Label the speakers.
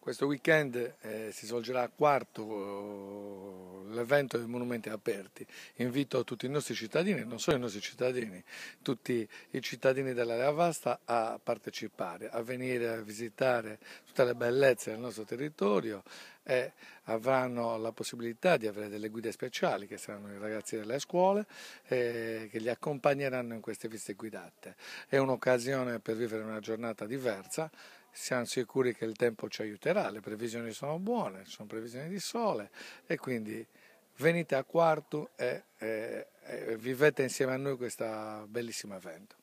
Speaker 1: Questo weekend eh, si svolgerà a quarto eh, l'evento dei monumenti aperti. Invito tutti i nostri cittadini, non solo i nostri cittadini, tutti i cittadini dell'area vasta a partecipare, a venire a visitare tutte le bellezze del nostro territorio e avranno la possibilità di avere delle guide speciali che saranno i ragazzi delle scuole eh, che li accompagneranno in queste visite guidate. È un'occasione per vivere una giornata diversa siamo sicuri che il tempo ci aiuterà, le previsioni sono buone, sono previsioni di sole e quindi venite a Quartu e, e, e vivete insieme a noi questo bellissimo evento.